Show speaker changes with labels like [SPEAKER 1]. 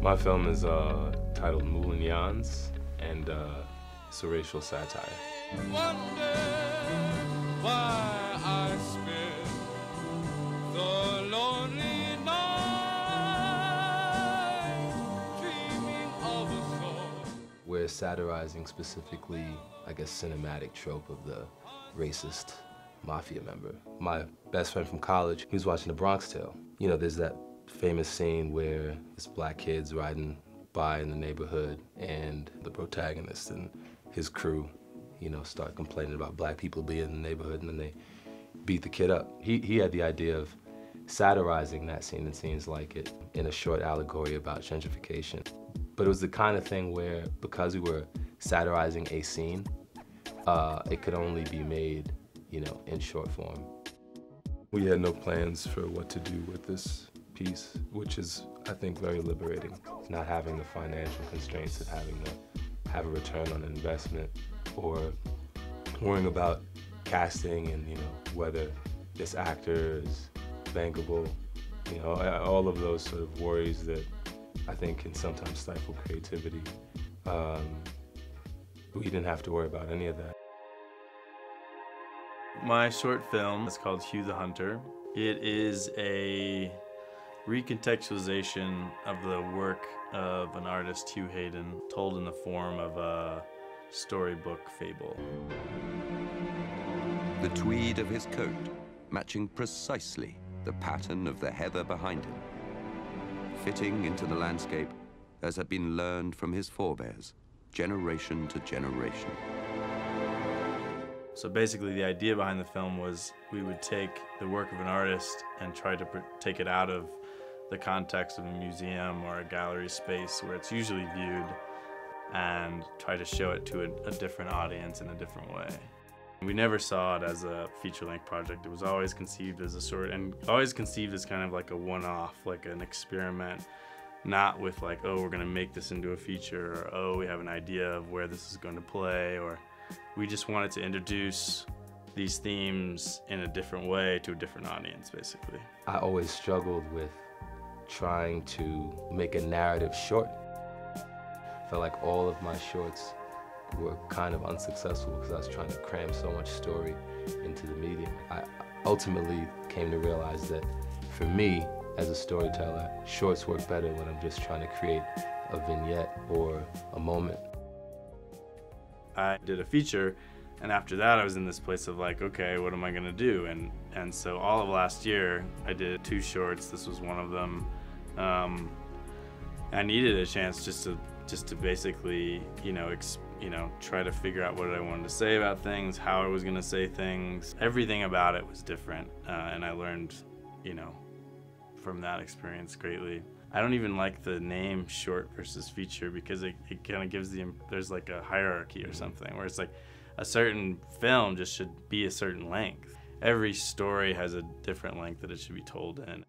[SPEAKER 1] My film is uh, titled Mulignans, and uh, it's a racial satire. We're satirizing specifically, I guess, cinematic trope of the racist mafia member. My best friend from college, he was watching The Bronx Tale. You know, there's that famous scene where this black kid's riding by in the neighborhood and the protagonist and his crew, you know, start complaining about black people being in the neighborhood and then they beat the kid up. He, he had the idea of satirizing that scene and scenes like it in a short allegory about gentrification. But it was the kind of thing where, because we were satirizing a scene, uh, it could only be made, you know, in short form. We had no plans for what to do with this which is, I think, very liberating. Not having the financial constraints of having to have a return on investment or worrying about casting and, you know, whether this actor is bankable, you know, all of those sort of worries that I think can sometimes stifle creativity. Um, we didn't have to worry about any of that.
[SPEAKER 2] My short film is called Hugh the Hunter. It is a recontextualization of the work of an artist, Hugh Hayden, told in the form of a storybook fable.
[SPEAKER 3] The tweed of his coat matching precisely the pattern of the heather behind him, fitting into the landscape as had been learned from his forebears, generation to generation.
[SPEAKER 2] So basically, the idea behind the film was we would take the work of an artist and try to take it out of the context of a museum or a gallery space where it's usually viewed and try to show it to a, a different audience in a different way. We never saw it as a feature-length project. It was always conceived as a sort, and always conceived as kind of like a one-off, like an experiment, not with like, oh, we're gonna make this into a feature, or oh, we have an idea of where this is going to play, or we just wanted to introduce these themes in a different way to a different audience, basically.
[SPEAKER 1] I always struggled with trying to make a narrative short. I felt like all of my shorts were kind of unsuccessful because I was trying to cram so much story into the medium. I ultimately came to realize that for me, as a storyteller, shorts work better when I'm just trying to create a vignette or a moment.
[SPEAKER 2] I did a feature and after that I was in this place of like, okay, what am I gonna do? And and so all of last year I did two shorts. This was one of them. Um, I needed a chance just to just to basically, you know, you know, try to figure out what I wanted to say about things, how I was gonna say things. Everything about it was different, uh, and I learned, you know, from that experience greatly. I don't even like the name short versus feature because it, it kind of gives the there's like a hierarchy or something where it's like a certain film just should be a certain length. Every story has a different length that it should be told in.